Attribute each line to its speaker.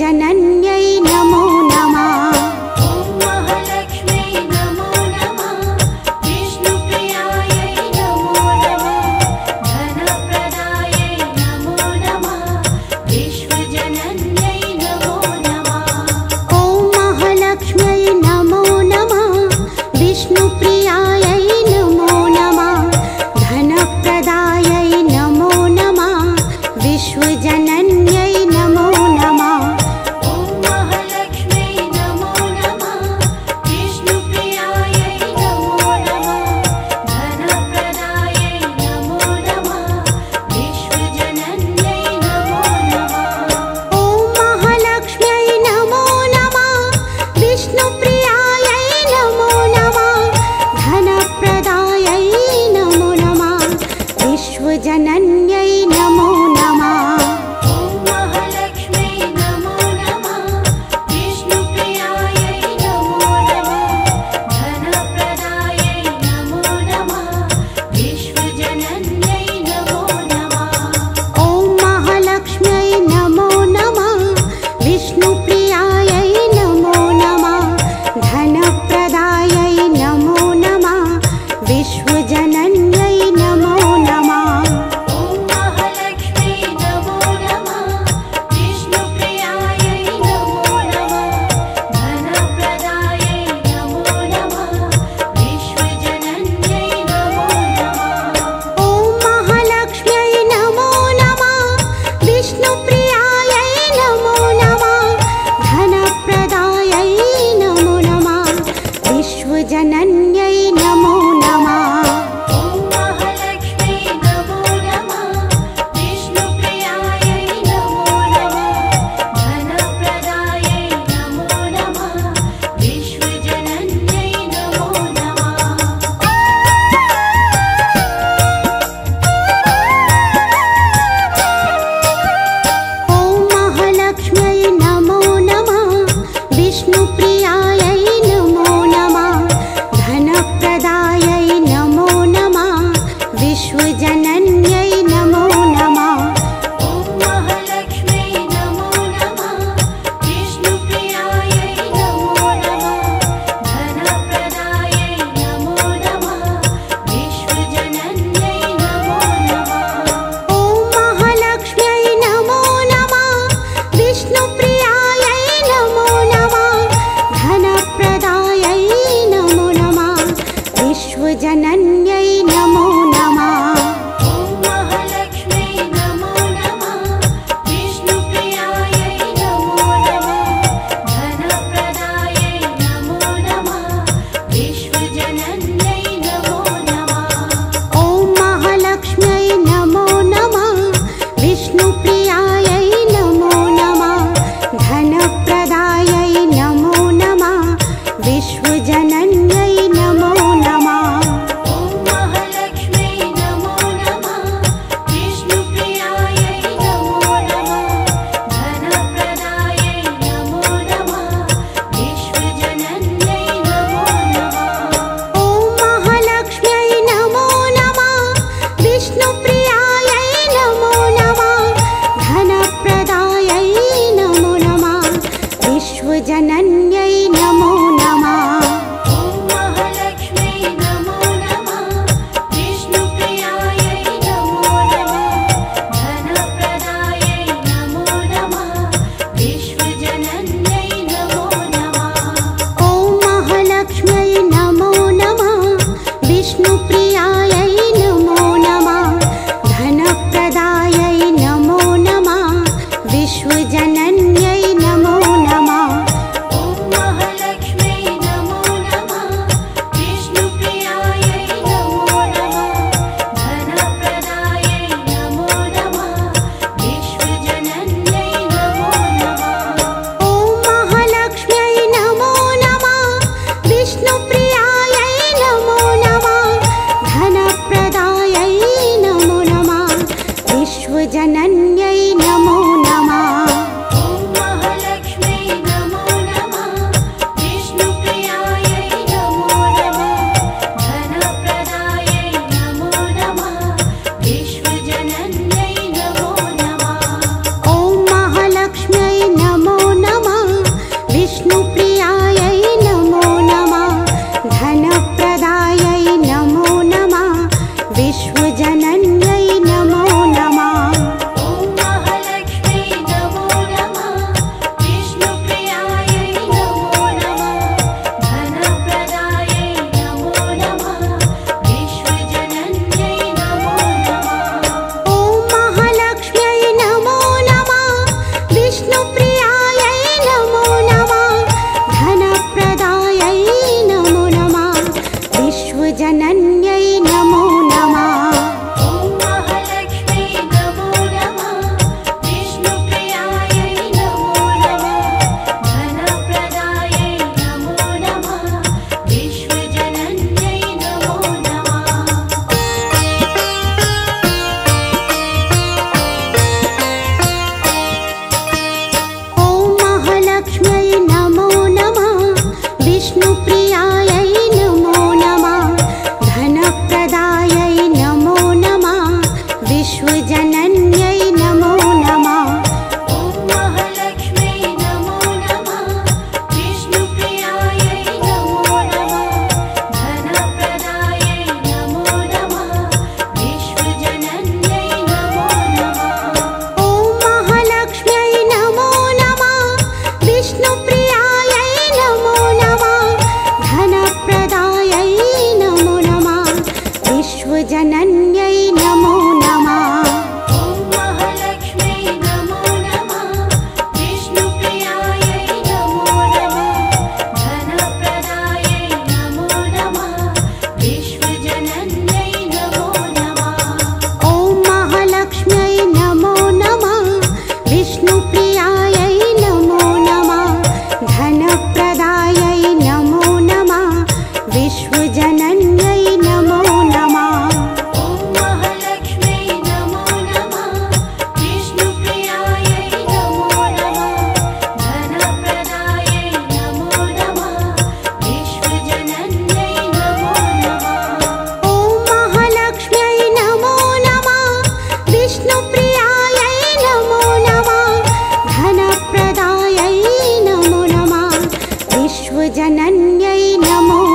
Speaker 1: জানান দিয়া nhây nam mô